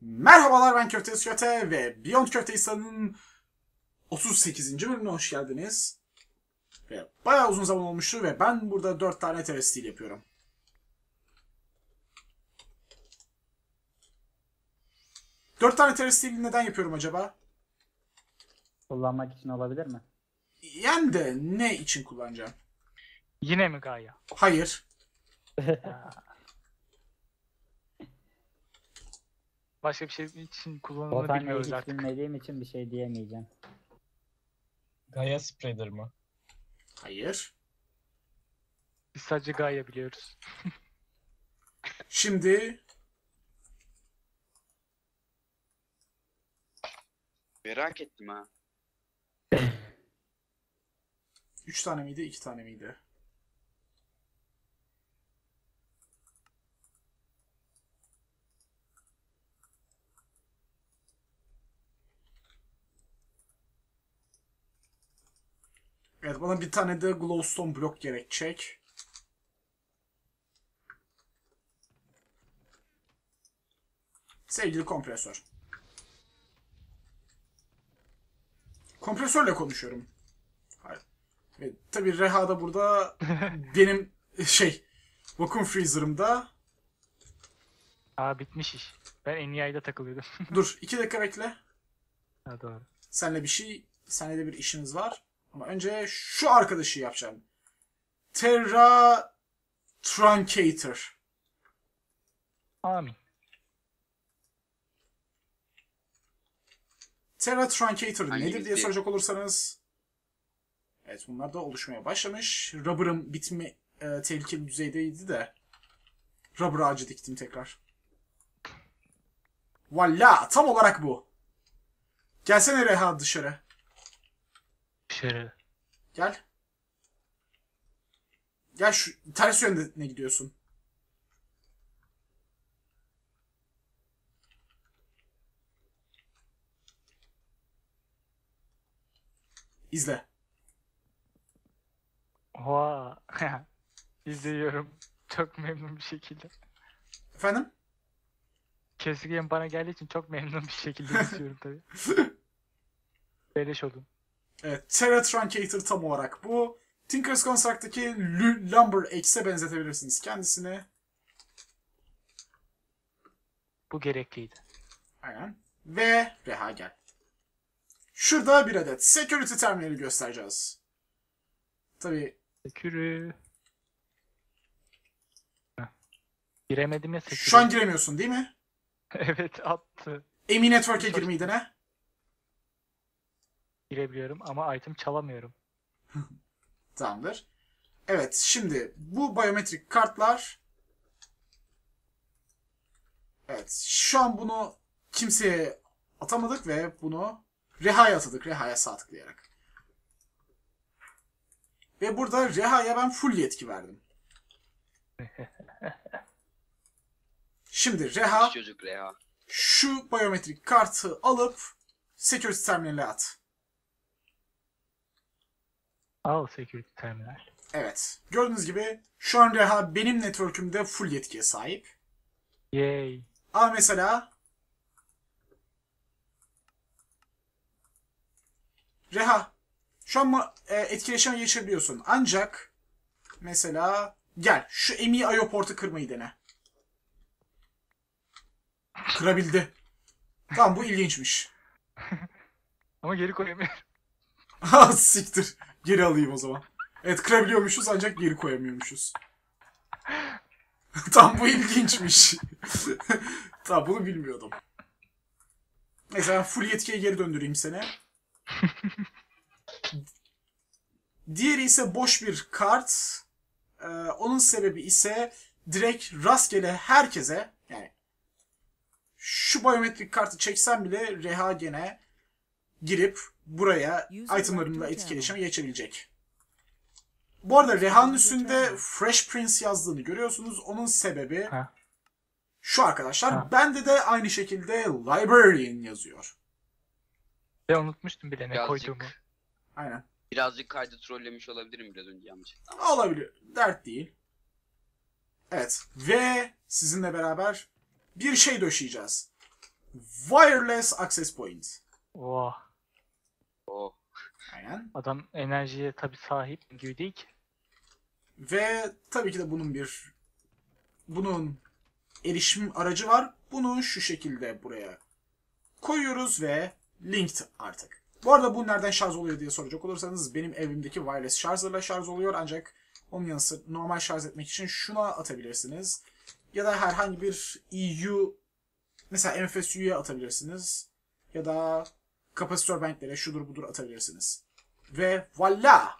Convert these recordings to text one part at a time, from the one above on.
Merhabalar ben Köfte Köte ve Beyond Köfte İsa'nın 38. bölümüne hoş geldiniz. Ve bayağı uzun zaman olmuştu ve ben burada 4 tane terörist stil yapıyorum. Dört tane stili neden yapıyorum acaba? Kullanmak için olabilir mi? Yani de ne için kullanacağım? Yine mi Gaia? Hayır. Başka bir şey için kullanıldığını Botanik'i bilmiyoruz hiç artık. bilmediğim için bir şey diyemeyeceğim. Gaia Spreader mı? Hayır. Biz sadece Gaia biliyoruz. Şimdi Merak ettim ha. 3 tane miydi 2 tane miydi? Evet bana bir tane de glowstone blok gerekecek. Sevgili kompresör. Kompresörle konuşuyorum. Hayır. Ve tabii Reha da burada benim şey vakum freezer'ımda. Aa bitmiş iş. Ben NEI'de takılıyordum. Dur iki dakika bekle. ha doğru. Seninle bir şey, seninle de bir işimiz var. Ama önce şu arkadaşı yapacağım. Terra Truncator. Amin. Terra Truncator Hangi nedir diye bilgi? soracak olursanız. Evet bunlar da oluşmaya başlamış. Rubber'ım bitme e, tehlikeli düzeydeydi de. Rubber ağacı diktim tekrar. Valla tam olarak bu. Gelsene Reha dışarı. Dışarı. Gel. Gel şu ters yönde ne gidiyorsun? İzle. Oha. İzliyorum. Çok memnun bir şekilde. Efendim? Kesinlikle bana geldiği için çok memnun bir şekilde izliyorum tabii. Beleş olun. Evet, Terra Truncator tam olarak bu. Tinker's Construct'taki Lu- Lumber X'e benzetebilirsiniz kendisini. Bu gerekliydi. Aynen. Ve Reha gel. Şurada bir adet security terminali göstereceğiz. Tabii. Heh. Giremedim ya sekürü. şu an giremiyorsun değil mi? evet attı. Emi Network'e girmeyi dene. Girebiliyorum ama item çalamıyorum. Tamamdır. Evet şimdi bu biyometrik kartlar Evet şu an bunu kimseye atamadık ve bunu Reha'ya atadık. Reha'ya sağ tıklayarak. Ve burada Reha'ya ben full yetki verdim. Şimdi Reha Çocuk Reha. şu biyometrik kartı alıp security terminaline at. Al security terminal. Evet. Gördüğünüz gibi şu an Reha benim network'ümde full yetkiye sahip. Yay. Ama mesela Reha şu an e, etkileşime geçebiliyorsun. Ancak mesela gel şu Emi Ayoport'u kırmayı dene. Kırabildi. Tamam bu ilginçmiş. Ama geri koyamıyorum. Ha siktir. Geri alayım o zaman. Evet kırabiliyormuşuz ancak geri koyamıyormuşuz. Tam bu ilginçmiş. tamam bunu bilmiyordum. Neyse ben full yetkiye geri döndüreyim seni. Diğeri ise boş bir kart. Ee, onun sebebi ise direkt rastgele herkese yani şu biyometrik kartı çeksem bile Reha gene girip buraya itemlarımla etkileşime geçebilecek. Bu arada Reha'nın üstünde Fresh Prince yazdığını görüyorsunuz. Onun sebebi Ha. şu arkadaşlar. Ha. Bende de aynı şekilde Librarian yazıyor. Ben unutmuştum bile ne Birazcık- koyduğumu. Aynen. Birazcık kaydı trollemiş olabilirim biraz önce yanlışlıkla. Olabilir. Dert değil. Evet. Ve sizinle beraber bir şey döşeyeceğiz. Wireless Access Point. Oh. Aynen. Adam enerjiye tabi sahip gibi değil ki. Ve tabii ki de bunun bir bunun erişim aracı var. Bunu şu şekilde buraya koyuyoruz ve linked artık. Bu arada bu nereden şarj oluyor diye soracak olursanız benim evimdeki wireless charger'la şarj oluyor ancak onun yanı sıra normal şarj etmek için şuna atabilirsiniz. Ya da herhangi bir EU mesela MFSU'ya atabilirsiniz. Ya da kapasitör banklere şudur budur atabilirsiniz. Ve voila!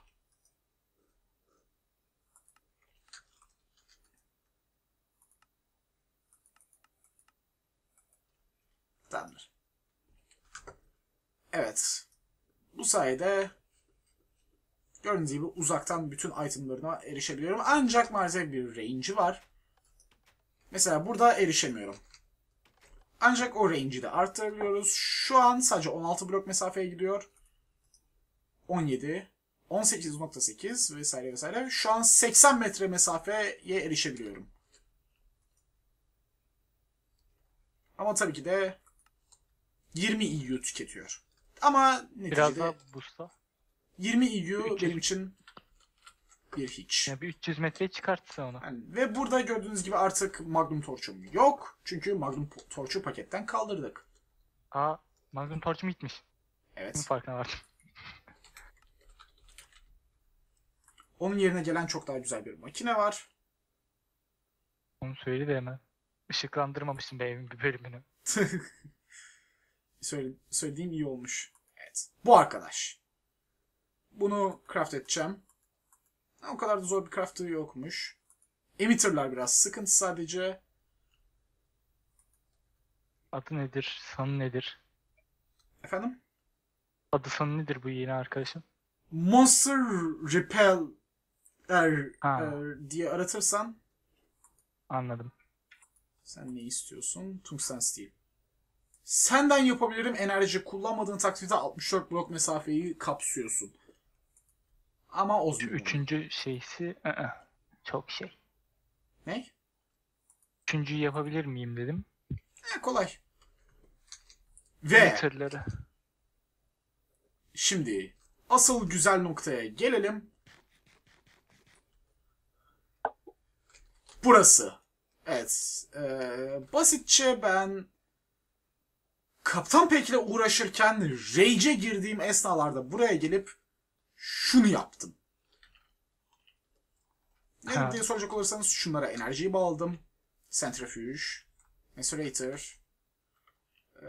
Tamamdır. Evet. Bu sayede gördüğünüz gibi uzaktan bütün itemlarına erişebiliyorum. Ancak maalesef bir range'i var. Mesela burada erişemiyorum. Ancak o range'i de arttırabiliyoruz. Şu an sadece 16 blok mesafeye gidiyor. 17, 18.8 vesaire vesaire. Şu an 80 metre mesafeye erişebiliyorum. Ama tabii ki de 20 EU tüketiyor. Ama Biraz neticede daha boostla. 20 EU 300. benim için bir hiç. Yani bir 300 metreye çıkartsa onu. Yani ve burada gördüğünüz gibi artık Magnum Torch'um yok. Çünkü Magnum Torch'u paketten kaldırdık. Aa Magnum Torch'um gitmiş. Bunun Evet. farkına vardım. Onun yerine gelen çok daha güzel bir makine var. Onu söyle de hemen. Işıklandırmamışsın be evin bir bölümünü. Söyle, söylediğim iyi olmuş. Evet. Bu arkadaş. Bunu craft edeceğim. O kadar da zor bir craft'ı yokmuş. Emitter'lar biraz sıkıntı sadece. Adı nedir? Sanı nedir? Efendim? Adı sanı nedir bu yeni arkadaşın? Monster Repel er, er diye aratırsan Anladım. sen ne istiyorsun? Tungsten Steel. Senden yapabilirim enerji kullanmadığın takdirde 64 blok mesafeyi kapsıyorsun. Ama Ozmir. üçüncü şeysi ı-ı. çok şey. Ne? Üçüncüyü yapabilir miyim dedim. E, kolay. Ve Tırları. şimdi asıl güzel noktaya gelelim. Burası. Evet. e, basitçe ben Kaptan Pek ile uğraşırken Rage'e girdiğim esnalarda buraya gelip şunu yaptım. Ne diye soracak olursanız şunlara enerjiyi bağladım. Centrifuge, Macerator, e,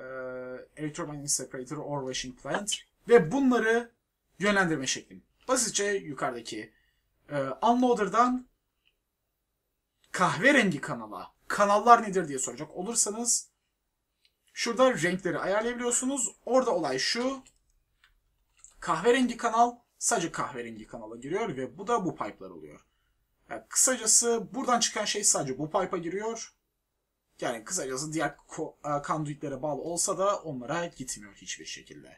Electromagnetic Separator or Washing Plant ve bunları yönlendirme şeklim. Basitçe yukarıdaki e, Unloader'dan kahverengi kanala kanallar nedir diye soracak olursanız şurada renkleri ayarlayabiliyorsunuz. Orada olay şu. Kahverengi kanal sadece kahverengi kanala giriyor ve bu da bu pipe'lar oluyor. Yani kısacası buradan çıkan şey sadece bu pipe'a giriyor. Yani kısacası diğer e, kanduitlere bağlı olsa da onlara gitmiyor hiçbir şekilde.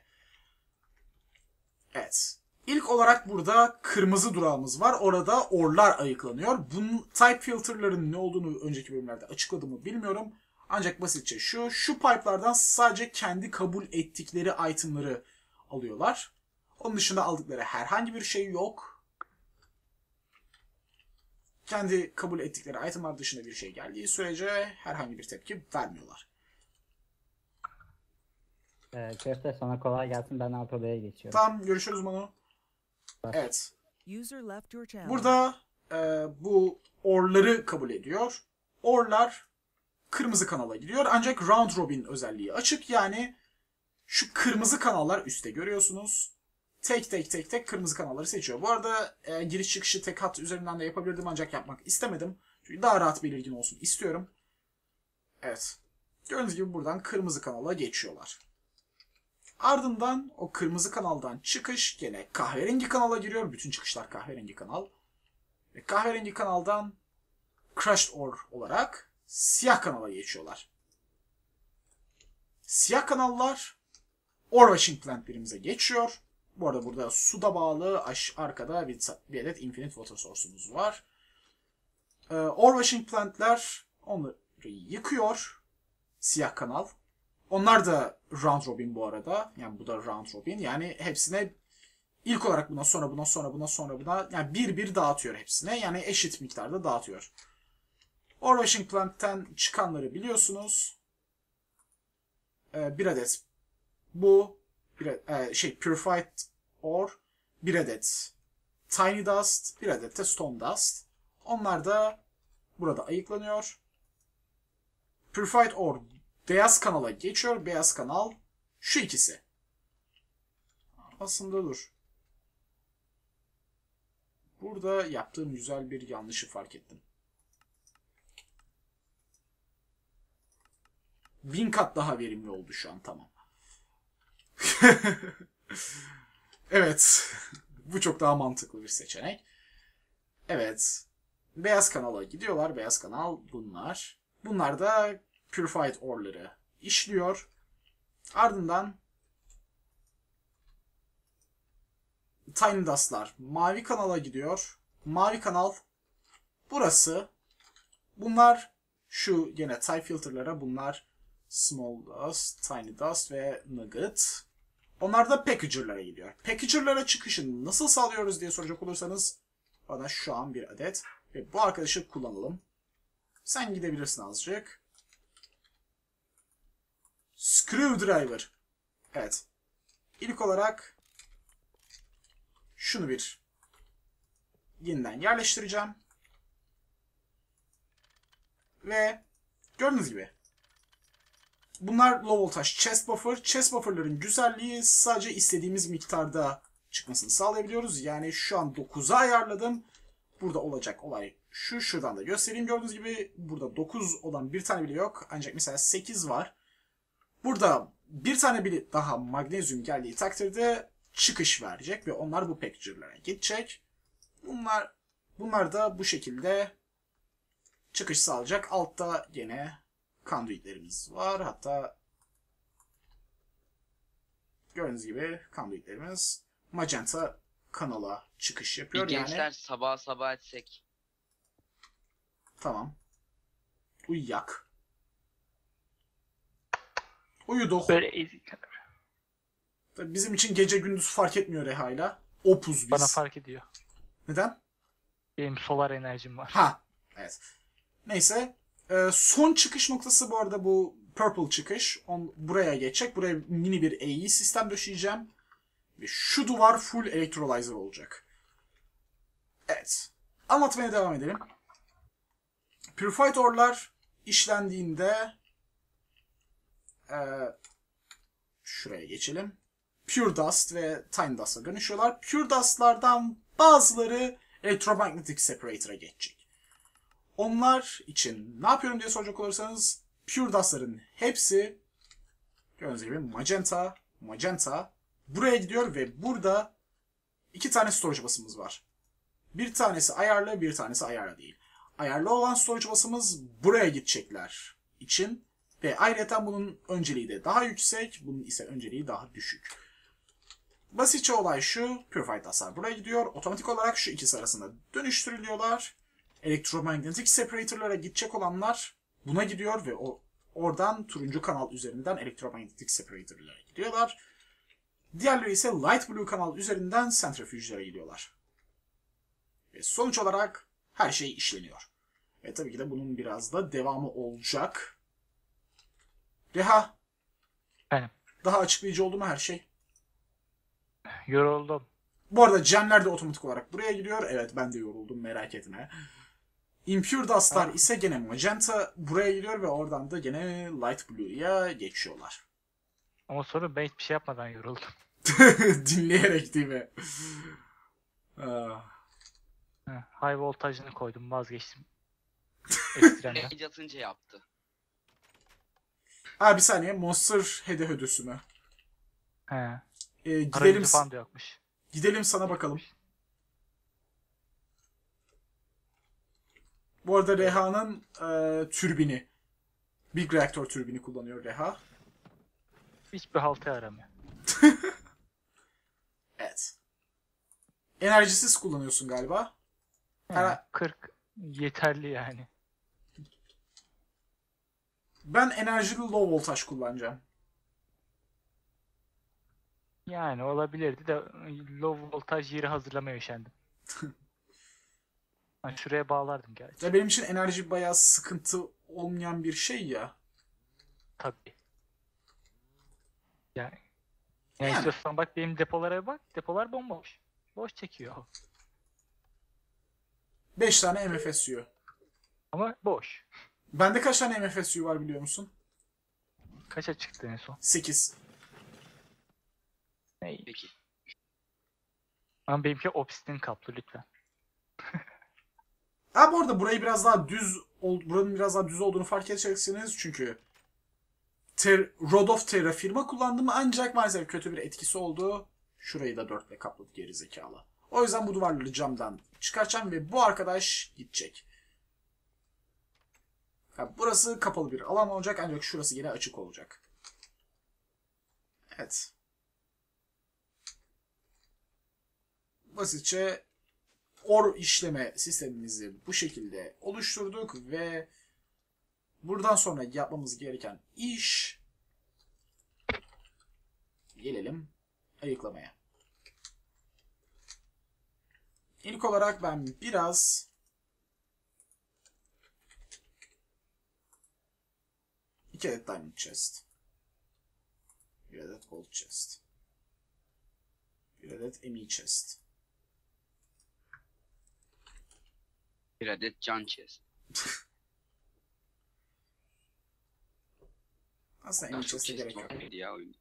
Evet. İlk olarak burada kırmızı durağımız var. Orada orlar ayıklanıyor. Bunun type filterların ne olduğunu önceki bölümlerde açıkladığımı bilmiyorum. Ancak basitçe şu, şu pipe'lardan sadece kendi kabul ettikleri itemları alıyorlar. Onun dışında aldıkları herhangi bir şey yok. Kendi kabul ettikleri itemlar dışında bir şey geldiği sürece herhangi bir tepki vermiyorlar. Ee, köfte sana kolay gelsin ben alt odaya geçiyorum. Tamam görüşürüz Manu. Evet. User left your channel. Burada e, bu orları kabul ediyor. Orlar kırmızı kanala gidiyor. Ancak round robin özelliği açık. Yani şu kırmızı kanallar üstte görüyorsunuz. Tek tek tek tek kırmızı kanalları seçiyor. Bu arada e, giriş çıkışı tek hat üzerinden de yapabilirdim ancak yapmak istemedim. Çünkü daha rahat belirgin olsun istiyorum. Evet. Gördüğünüz gibi buradan kırmızı kanala geçiyorlar. Ardından o kırmızı kanaldan çıkış gene kahverengi kanala giriyor. Bütün çıkışlar kahverengi kanal. Ve kahverengi kanaldan Crushed Ore olarak siyah kanala geçiyorlar. Siyah kanallar Ore Washing Plant'lerimize geçiyor. Bu arada burada suda bağlı aş arkada bir, bir adet Infinite Water Source'umuz var. Ee, Ore Washing Plant'ler onları yıkıyor. Siyah kanal. Onlar da round robin bu arada. Yani bu da round robin. Yani hepsine ilk olarak buna sonra buna sonra buna sonra buna yani bir bir dağıtıyor hepsine. Yani eşit miktarda dağıtıyor. Orvashing Plant'ten çıkanları biliyorsunuz. Ee, bir adet bu e, şey Purified Ore bir adet Tiny Dust bir adet de Stone Dust. Onlar da burada ayıklanıyor. Purified Ore beyaz kanala geçiyor. Beyaz kanal şu ikisi. Aslında dur. Burada yaptığım güzel bir yanlışı fark ettim. Bin kat daha verimli oldu şu an tamam. evet. Bu çok daha mantıklı bir seçenek. Evet. Beyaz kanala gidiyorlar. Beyaz kanal bunlar. Bunlar da Purified Ore'ları işliyor. Ardından Tiny Dust'lar mavi kanala gidiyor. Mavi kanal burası. Bunlar şu gene tie filter'lara bunlar Small Dust, Tiny Dust ve Nugget. Onlar da packager'lara gidiyor. Packager'lara çıkışını nasıl sağlıyoruz diye soracak olursanız bana şu an bir adet ve bu arkadaşı kullanalım. Sen gidebilirsin azıcık. Screwdriver. Evet. İlk olarak şunu bir yeniden yerleştireceğim. Ve gördüğünüz gibi bunlar low voltage chest buffer. Chest buffer'ların güzelliği sadece istediğimiz miktarda çıkmasını sağlayabiliyoruz. Yani şu an 9'a ayarladım. Burada olacak olay şu. Şuradan da göstereyim. Gördüğünüz gibi burada 9 olan bir tane bile yok. Ancak mesela 8 var. Burada bir tane bile daha magnezyum geldiği takdirde çıkış verecek ve onlar bu packager'lara gidecek. Bunlar bunlar da bu şekilde çıkış sağlayacak. Altta gene conduitlerimiz var. Hatta gördüğünüz gibi conduitlerimiz magenta kanala çıkış Bir yapıyor. gençler Yani sabah sabah etsek. tamam. Uyuyak. Uyuduk. Böyle ezik. Tabii bizim için gece gündüz fark etmiyor Reha'yla. Opuz biz. Bana fark ediyor. Neden? Benim solar enerjim var. Ha. Evet. Neyse. Ee, son çıkış noktası bu arada bu purple çıkış. On, buraya geçecek. Buraya mini bir AE sistem döşeyeceğim. Ve şu duvar full electrolyzer olacak. Evet. Anlatmaya devam edelim. Purified ore'lar işlendiğinde ee, şuraya geçelim. Pure Dust ve Tiny Dust'a dönüşüyorlar. Pure Dust'lardan bazıları Electromagnetic Separator'a geçecek. Onlar için ne yapıyorum diye soracak olursanız Pure Dust'ların hepsi gördüğünüz gibi magenta, magenta buraya gidiyor ve burada iki tane storage basımız var. Bir tanesi ayarlı, bir tanesi ayarlı değil. Ayarlı olan storage basımız buraya gidecekler için ve ayrıca bunun önceliği de daha yüksek, bunun ise önceliği daha düşük. Basitçe olay şu, Purified Dust'lar buraya gidiyor. Otomatik olarak şu ikisi arasında dönüştürülüyorlar. Elektromanyetik separator'lara gidecek olanlar buna gidiyor ve o oradan turuncu kanal üzerinden elektromanyetik separator'lara gidiyorlar. Diğerleri ise light blue kanal üzerinden centrifuge'lara gidiyorlar. Ve sonuç olarak her şey işleniyor. Ve tabii ki de bunun biraz da devamı olacak. Reha, Benim. daha açıklayıcı oldu mu her şey? Yoruldum. Bu arada gemler de otomatik olarak buraya gidiyor. Evet ben de yoruldum merak etme. Impure Dust'lar ise gene magenta buraya gidiyor ve oradan da gene light blue'ya geçiyorlar. Ama sonra ben hiçbir şey yapmadan yoruldum. Dinleyerek değil mi? Heh, High voltajını koydum vazgeçtim. Ekstremden. Rage atınca yaptı. Ha bir saniye Monster Hede Hödüsü mü? He. Ee, gidelim, falan da yokmuş. gidelim sana bakalım. Bu arada Reha'nın e, türbini. Big Reactor türbini kullanıyor Reha. Hiçbir halta yaramıyor. Evet. Enerjisiz kullanıyorsun galiba. He, Ara- 40 yeterli yani. Ben enerjili low voltaj kullanacağım. Yani olabilirdi de low voltaj yeri hazırlamaya üşendim. Ha, şuraya bağlardım gerçi. Ya benim için enerji bayağı sıkıntı olmayan bir şey ya. Tabii. Yani. Ya Yani. istiyorsan bak benim depolara bak. Depolar bomboş. Boş çekiyor. 5 tane MFS suyu. Ama boş. Bende kaç tane MFS suyu var biliyor musun? Kaça çıktı en son? 8. Ne? Peki. Ama benimki obsidian kaplı lütfen. Ha bu arada burayı biraz daha düz buranın biraz daha düz olduğunu fark edeceksiniz çünkü ter, Rod of Terra firma kullandım ancak maalesef kötü bir etkisi oldu. Şurayı da dörtle kapladı geri zekalı. O yüzden bu duvarları camdan çıkartacağım ve bu arkadaş gidecek. Ha, burası kapalı bir alan olacak ancak şurası yine açık olacak. Evet. Basitçe or işleme sistemimizi bu şekilde oluşturduk ve buradan sonra yapmamız gereken iş gelelim ayıklamaya. İlk olarak ben biraz iki adet diamond chest bir adet gold chest bir adet emi chest Bir adet can chest. aslında Daha emi çok chest'e chest gerek yok. ya oyunda?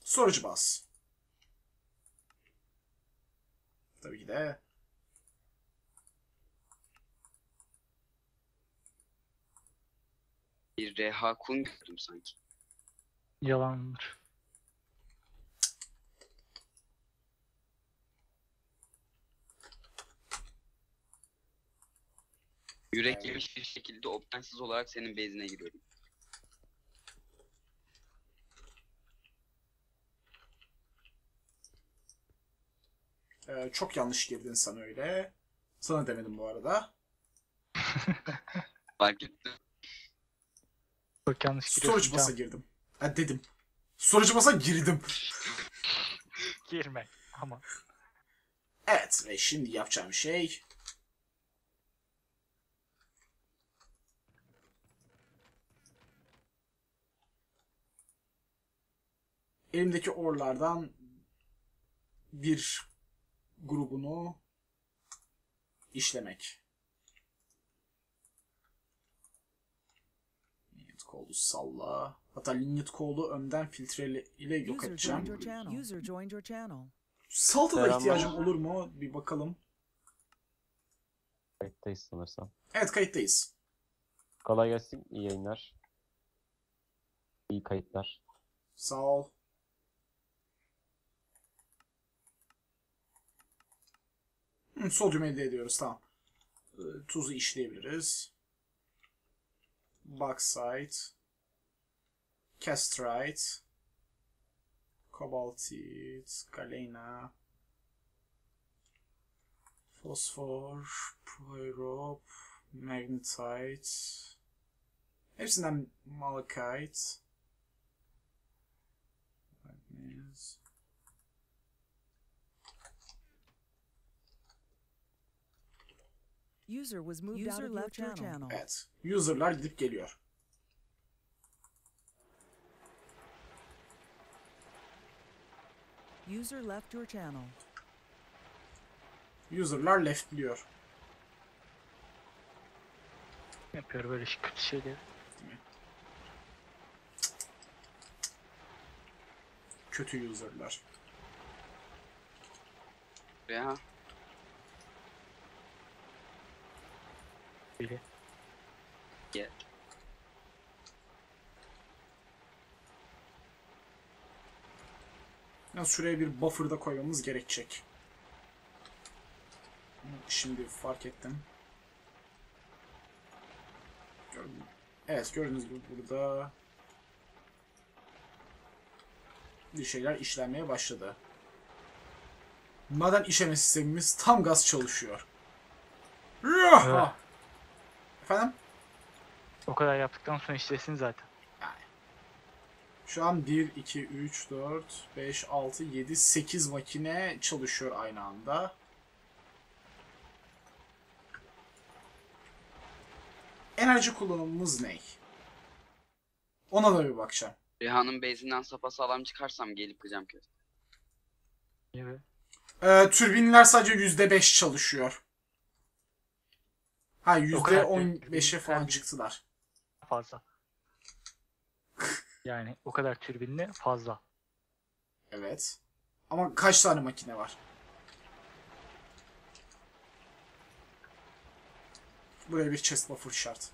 Storage bas. Tabii ki de Bir reha kun gördüm sanki. Yalandır. Yürek yemiş bir şekilde optansız olarak senin bezine giriyorum. e, çok yanlış girdin sen öyle. Sana demedim bu arada. Fark ettim. Çok yanlış Storage giriyorsun. basa Can. girdim. Ha dedim. Storage basa girdim. Girme. Ama. Evet ve şimdi yapacağım şey elimdeki orlardan bir grubunu işlemek. Linyet kolu salla. Hatta linyet kolu önden filtre ile yok edeceğim. User joined your channel. Salta da Selamlar. ihtiyacım olur mu? Bir bakalım. Kayıttayız sanırsam. Evet kayıttayız. Kolay gelsin. İyi yayınlar. İyi kayıtlar. Sağ ol. Hı, sodyum elde ediyoruz tamam. Ee, tuzu işleyebiliriz. Bauxite. Castrite. Kobaltit. Galena. Fosfor. Pyrope. Magnetite. Hepsinden malachite. Magnesium. User was moved out of left your channel. Evet. User'lar gidip geliyor. User left your channel. User'lar leftliyor. Yapıyor böyle şey- kötü şeyleri. Kötü user'lar. Reha. Biri. Gel. Ya şuraya bir buffer da koymamız gerekecek. Şimdi fark ettim. Gördüm. Evet gördüğünüz gibi burada bir şeyler işlenmeye başladı. Maden işleme sistemimiz tam gaz çalışıyor. Yaha! Efendim? O kadar yaptıktan sonra işlesin zaten. Şu an 1, 2, 3, 4, 5, 6, 7, 8 makine çalışıyor aynı anda. Enerji kullanımımız ne? Ona da bir bakacağım. Reha'nın base'inden sapasağlam çıkarsam gelip kıracağım kötü. Gibi. Ee, türbinler sadece %5 çalışıyor. Ha kadar %15'e falan çıktılar. Fazla. Yani o kadar türbinli fazla. Evet. Ama kaç tane makine var? Buraya bir chest buffer şart.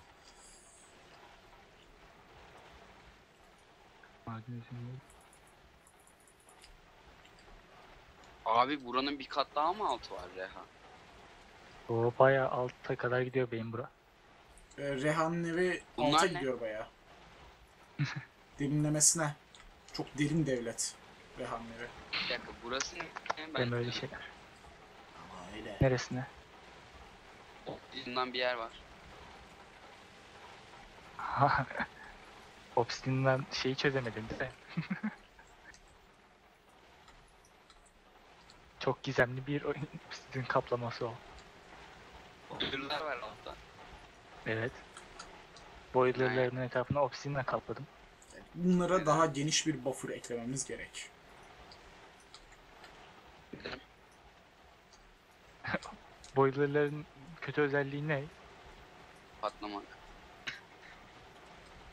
Abi buranın bir kat daha mı altı var Reha? O bayağı alta kadar gidiyor benim bura. Ee, Reha'nın evi Bunlar alta ne? gidiyor bayağı. Derinlemesine. Çok derin devlet. Reha'nın evi. Bir dakika burası ne? Ben böyle şeyler. Ama öyle. Neresine? Bundan bir yer var. Obsidian'dan şeyi çözemedim değil mi? Çok gizemli bir oyun Obsidian kaplaması o. Kırlar var altta. Evet. Boilerların etrafını Obsidian'la kapladım. Bunlara daha geniş bir buffer eklememiz gerek. Boilerların kötü özelliği ne? Patlamak.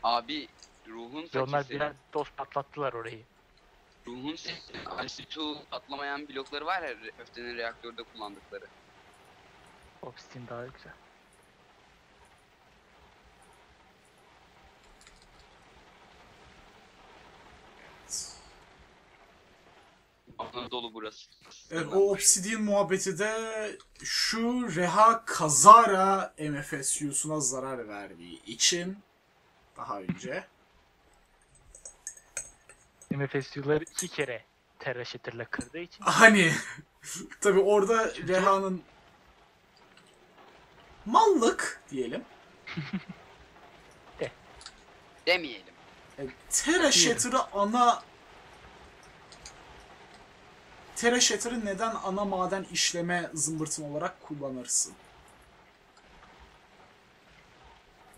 Abi ruhun Ve onlar fakisi. birer dost patlattılar orayı. Ruhun sesi. Alsitu atlamayan blokları var ya köftenin reaktörde kullandıkları. Obsidian daha güzel. Anadolu burası. Evet, o Obsidian muhabbeti de şu Reha kazara MFSU'suna zarar verdiği için daha önce MFSU'ları iki kere Terra Shatter'la kırdığı için hani tabi orada Reha'nın mallık diyelim. Demeyelim. E, Terra Shatter'ı ana Shatter'ı neden ana maden işleme zımbırtın olarak kullanırsın?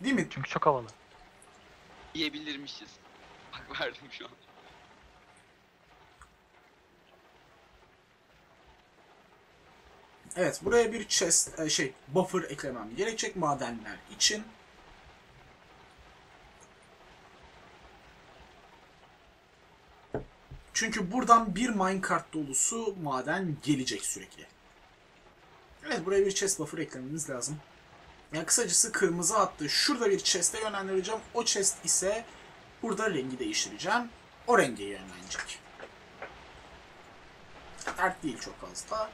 Değil mi? çünkü çok havalı. Yiyebilirmişiz. Bak verdim şu an. Evet, buraya bir chest, e, şey, buffer eklemem gerekecek madenler için. Çünkü buradan bir minecart dolusu maden gelecek sürekli. Evet, buraya bir chest buffer eklememiz lazım. Yani kısacası kırmızı hattı şurada bir chest'e yönlendireceğim. O chest ise burada rengi değiştireceğim. O renge yönlenecek. Dert değil çok fazla.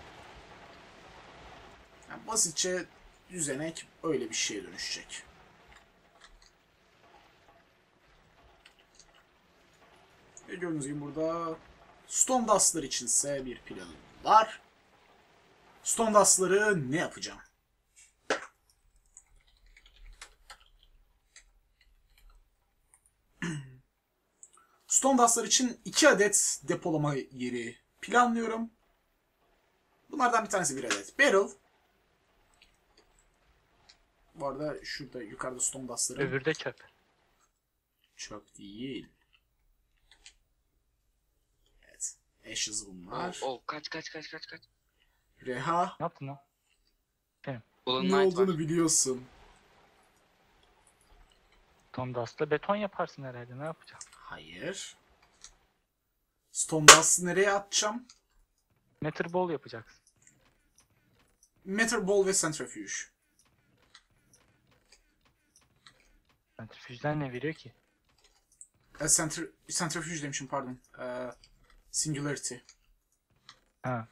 Yani basitçe düzenek öyle bir şeye dönüşecek. Ve gördüğünüz gibi burada Stone Dust'lar içinse bir planım var. Stone Dust'ları ne yapacağım? Stone Dust'lar için 2 adet depolama yeri planlıyorum. Bunlardan bir tanesi bir adet barrel. Bu arada şurada yukarıda stone dust'ların Öbürü de çöp. çok değil. Evet. Ashes Oh, bunlar. oh, kaç kaç kaç kaç kaç. Reha Ne yaptın lan? Golden ne olduğunu var. biliyorsun. Tom Dust'la beton yaparsın herhalde ne yapacağım? Hayır. Stone dust'ı nereye atacağım? Nether Ball yapacaksın. Matter Ball ve Centrifuge. Centrifuge'den ne veriyor ki? E, center, centrifuge demişim pardon. E, singularity. Ha.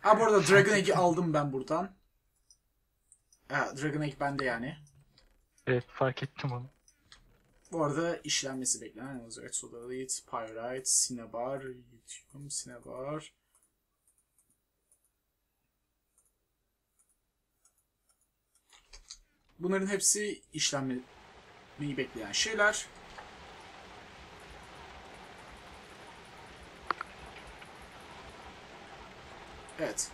Ha bu arada Dragon Egg'i aldım ben buradan. Ha, Dragon Egg bende yani. Evet fark ettim onu. Bu arada işlenmesi beklenen Azure Sodalit, Pyrite, Cinnabar, Yttrium, Cinnabar. Bunların hepsi işlenme etmeyi bekleyen şeyler. Evet.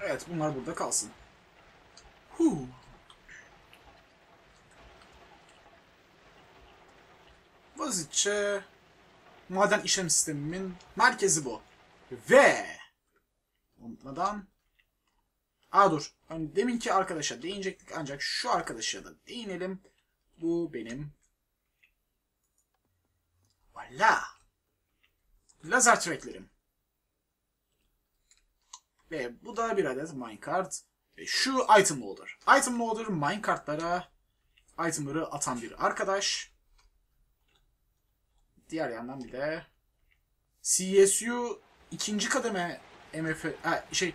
Evet bunlar burada kalsın. Huu. Basitçe maden işlem sistemimin merkezi bu. Ve unutmadan Aa dur. Hani deminki arkadaşa değinecektik ancak şu arkadaşa da değinelim. Bu benim Valla. Lazer tracklerim. Ve bu da bir adet minecart. Ve şu item loader. Item loader minecartlara itemları atan bir arkadaş. Diğer yandan bir de CSU ikinci kademe MF ha, şey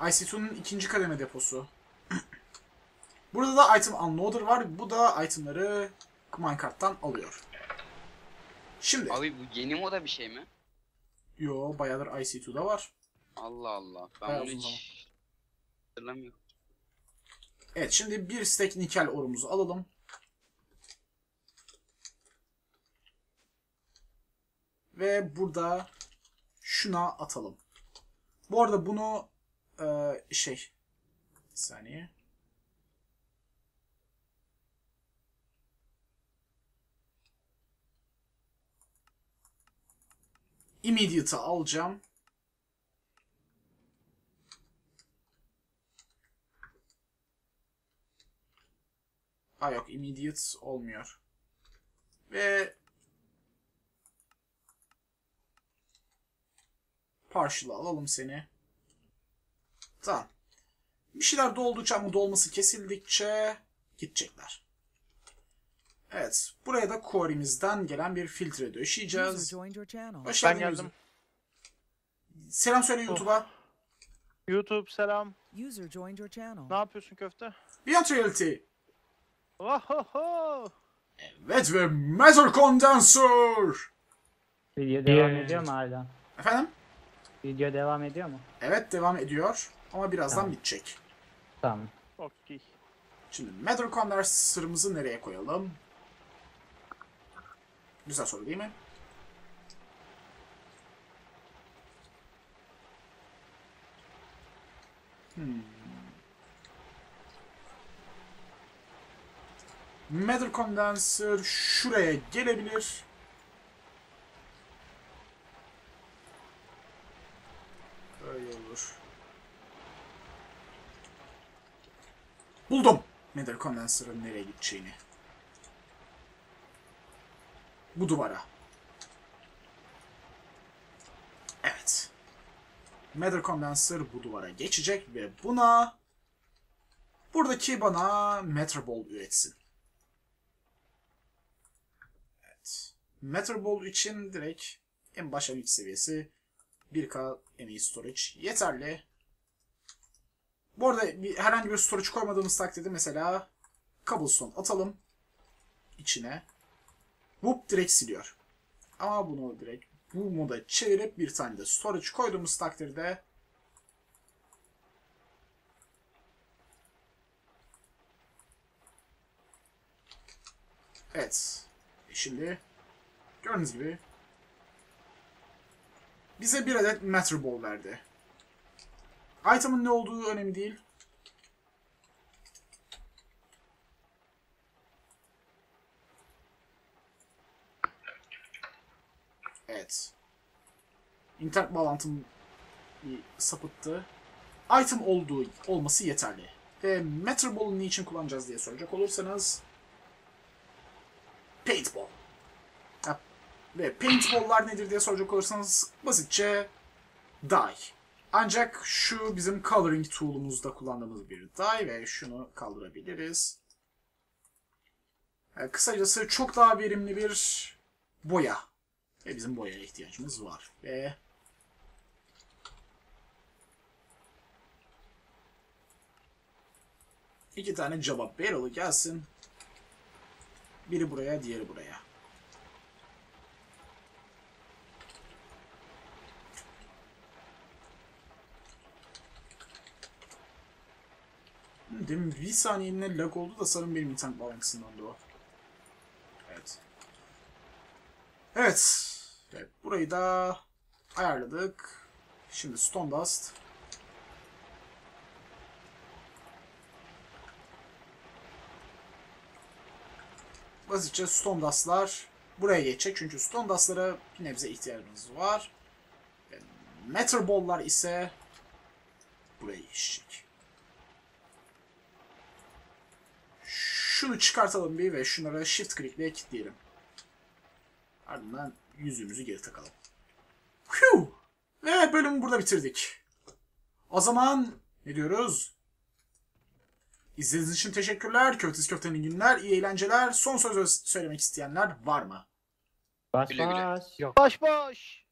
IC2'nun ikinci kademe deposu. Burada da item unloader var. Bu da itemları minecart'tan alıyor. Şimdi Abi bu yeni moda bir şey mi? yo bayağıdır IC2'da var. Allah Allah. Ben Bayağı bunu hiç hatırlamıyorum. Evet şimdi bir stack nikel orumuzu alalım. Ve burada şuna atalım. Bu arada bunu eee, şey bir saniye. Immediate'ı alacağım. Ha yok immediate olmuyor. Ve partial'ı alalım seni. Tamam. Bir şeyler doldukça ama dolması kesildikçe gidecekler. Evet. Buraya da quarry'mizden gelen bir filtre döşeyeceğiz. Hoş Ben geldim. Selam söyle YouTube'a. YouTube selam. User joined your channel. Ne yapıyorsun köfte? Beyond Reality. Ohoho! Evet ve Matter Condenser. Video devam ediyor mu hala? Efendim? Video devam ediyor mu? Evet devam ediyor. Ama birazdan Tamam. bitecek. Tamam. Okey. Şimdi Matter Condenser'ımızı nereye koyalım? Güzel soru değil mi? Hmm. Matter Condenser şuraya gelebilir. Böyle olur. Buldum. Matter Condenser'ın nereye gideceğini. Bu duvara. Evet. Matter Condenser bu duvara geçecek ve buna buradaki bana Matter Ball üretsin. Evet. Matter Ball için direkt en başlangıç seviyesi 1K ME storage yeterli. Bu arada bir, herhangi bir storage koymadığımız takdirde mesela cobblestone atalım içine. Whoop direkt siliyor. Ama bunu direkt bu moda çevirip bir tane de storage koyduğumuz takdirde Evet. E Şimdi gördüğünüz gibi bize bir adet Matter Ball verdi. Item'ın ne olduğu önemli değil. Evet. İnternet bağlantım sapıttı. Item olduğu olması yeterli. Ve Matter Ball'u niçin kullanacağız diye soracak olursanız Paintball. Ve paintball'lar nedir diye soracak olursanız basitçe die. Ancak şu bizim coloring tool'umuzda kullandığımız bir die ve şunu kaldırabiliriz. Yani kısacası çok daha verimli bir boya. Ve bizim boyaya ihtiyacımız var. Ve iki tane Java Barrel'ı gelsin. Biri buraya, diğeri buraya. Demin bir saniyeliğine lag oldu da sanırım benim internet bağlantısından o. Evet. Evet. Evet. Burayı da ayarladık. Şimdi Stone Dust. Basitçe Stone Dust'lar buraya geçecek. Çünkü Stone Dust'lara bir nebze ihtiyacımız var. Matter Ball'lar ise buraya geçecek. Şunu çıkartalım bir ve şunlara shift click'le kilitleyelim. Ardından yüzüğümüzü geri takalım. Phew! Ve bölümü burada bitirdik. O zaman ne diyoruz? İzlediğiniz için teşekkürler. Köftes Köfte'nin günler, iyi eğlenceler. Son söz söylemek isteyenler var mı? Baş Güle güle. baş. Yok. Baş baş.